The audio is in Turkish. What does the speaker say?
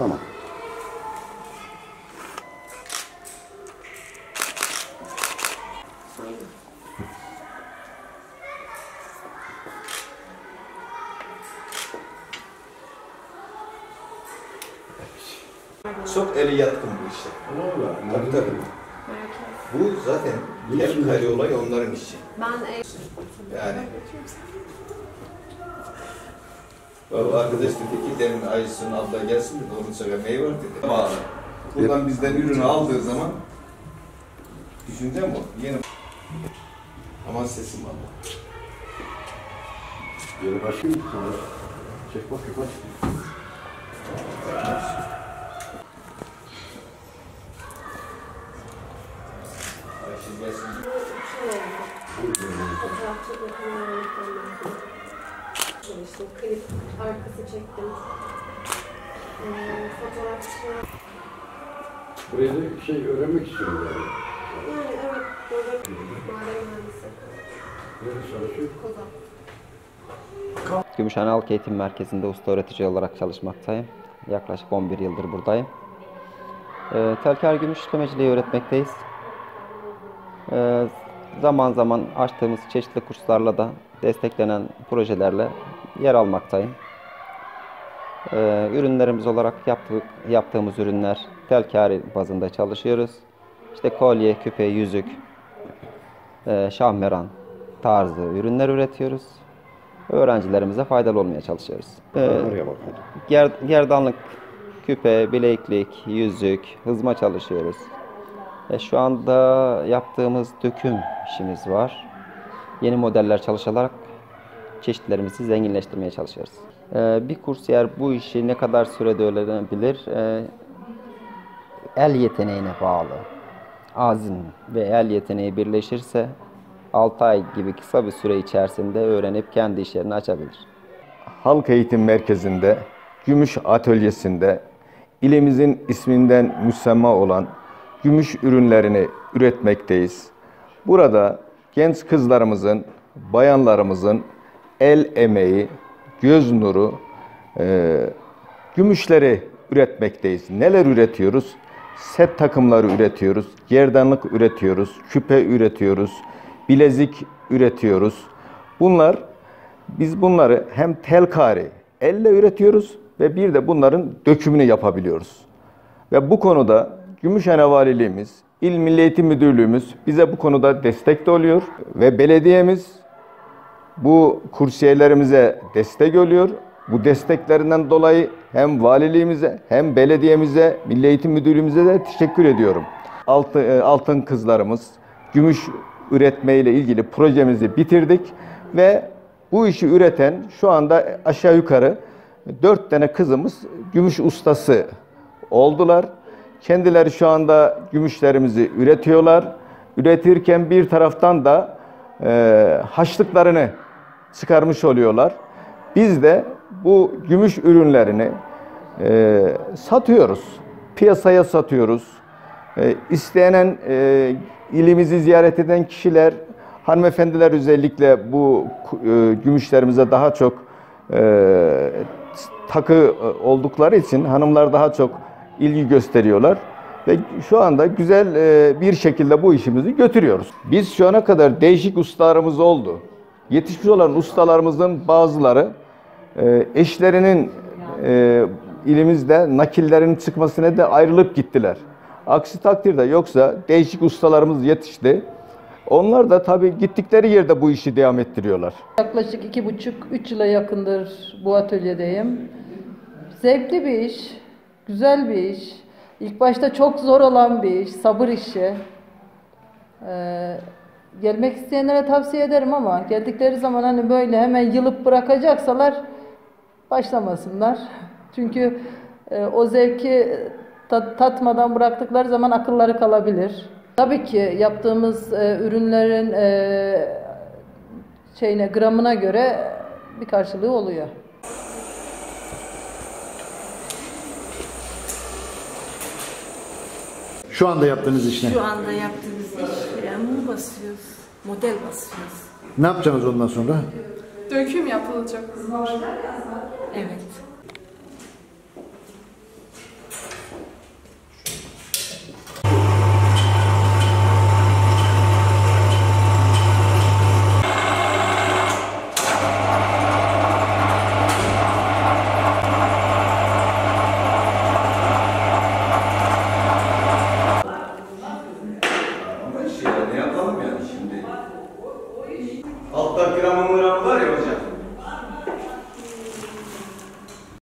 Vamos. Çok eli yatkın bu işe. Tabii tabii. Bu zaten tel kare olay onların işi. Ben e, Yani. O arkadaş dedi ki demin Aysun abla gelsin dedi onun söylemeyi var dedi. Bağlı. Buradan bizden ürünü aldığı zaman düşüncem o. Yeni Aman sesim var. Yeri başka mı? Çek bak yukarı. Ayşe gelsin. fotoğrafçı dokunan çalıştım. Klip arkası çektim. Ee, fotoğrafçı Buraya da şey öğrenmek istiyorum yani. yani evet böyle maden mühendisi. Nerede çalışıyor? Kozan. Gümüşhane Halk Eğitim Merkezi'nde usta öğretici olarak çalışmaktayım. Yaklaşık 11 yıldır buradayım. Ee, telkar gümüş işlemeciliği öğretmekteyiz. Ee, zaman zaman açtığımız çeşitli kurslarla da desteklenen projelerle yer almaktayım. Ee, ürünlerimiz olarak yaptık, yaptığımız ürünler telkari bazında çalışıyoruz. İşte kolye, küpe, yüzük, e, şahmeran tarzı ürünler üretiyoruz öğrencilerimize faydalı olmaya çalışıyoruz. Ee, ger, gerdanlık, küpe, bileklik, yüzük, hızma çalışıyoruz. E, şu anda yaptığımız döküm işimiz var. Yeni modeller çalışarak çeşitlerimizi zenginleştirmeye çalışıyoruz. E, bir kursiyer bu işi ne kadar sürede öğrenebilir? E, el yeteneğine bağlı. Azim ve el yeteneği birleşirse 6 ay gibi kısa bir süre içerisinde öğrenip kendi işlerini açabilir. Halk Eğitim Merkezi'nde, Gümüş Atölyesi'nde ilimizin isminden müsemma olan gümüş ürünlerini üretmekteyiz. Burada genç kızlarımızın, bayanlarımızın el emeği, göz nuru, e, gümüşleri üretmekteyiz. Neler üretiyoruz? Set takımları üretiyoruz, gerdanlık üretiyoruz, küpe üretiyoruz, bilezik üretiyoruz. Bunlar biz bunları hem telkari elle üretiyoruz ve bir de bunların dökümünü yapabiliyoruz. Ve bu konuda Gümüşhane Valiliğimiz, İl Milli Eğitim Müdürlüğümüz bize bu konuda destek de oluyor ve belediyemiz bu kursiyerlerimize destek oluyor. Bu desteklerinden dolayı hem valiliğimize hem belediyemize, Milli Eğitim Müdürlüğümüze de teşekkür ediyorum. Altın, e, altın kızlarımız gümüş üretmeyle ilgili projemizi bitirdik ve bu işi üreten şu anda aşağı yukarı dört tane kızımız gümüş ustası oldular. Kendileri şu anda gümüşlerimizi üretiyorlar. Üretirken bir taraftan da e, haçlıklarını çıkarmış oluyorlar. Biz de bu gümüş ürünlerini e, satıyoruz. Piyasaya satıyoruz. E, isteyenen e, ilimizi ziyaret eden kişiler, hanımefendiler özellikle bu e, gümüşlerimize daha çok e, takı e, oldukları için hanımlar daha çok ilgi gösteriyorlar. Ve şu anda güzel e, bir şekilde bu işimizi götürüyoruz. Biz şu ana kadar değişik ustalarımız oldu. Yetişmiş olan ustalarımızın bazıları e, eşlerinin e, ilimizde nakillerinin çıkmasına da ayrılıp gittiler. Aksi takdirde yoksa değişik ustalarımız yetişti. Onlar da tabii gittikleri yerde bu işi devam ettiriyorlar. Yaklaşık iki buçuk, üç yıla yakındır bu atölyedeyim. Zevkli bir iş, güzel bir iş. İlk başta çok zor olan bir iş, sabır işi. Ee, gelmek isteyenlere tavsiye ederim ama geldikleri zaman hani böyle hemen yılıp bırakacaksalar başlamasınlar. Çünkü e, o zevki tat- tatmadan bıraktıkları zaman akılları kalabilir. Tabii ki yaptığımız e, ürünlerin e, şeyine gramına göre bir karşılığı oluyor. Şu anda yaptığınız iş ne? Şu anda yaptığımız iş yani mum basıyoruz, model basıyoruz. Ne yapacaksınız ondan sonra? Döküm yapılacak. Evet.